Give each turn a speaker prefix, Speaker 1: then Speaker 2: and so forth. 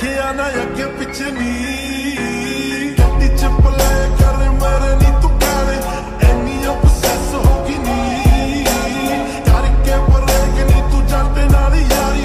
Speaker 1: ਦੇਖਿਆ ਨਾ ਅੱਗੇ ਪਿੱਛੇ ਨੀ